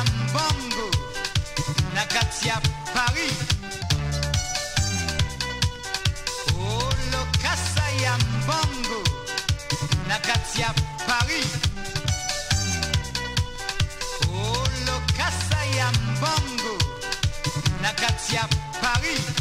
ya mbongo na kati ya paris. Oh, Olokasa ya mbongo na kati ya paris. Oh, Olokasa ya mbongo na kati ya paris.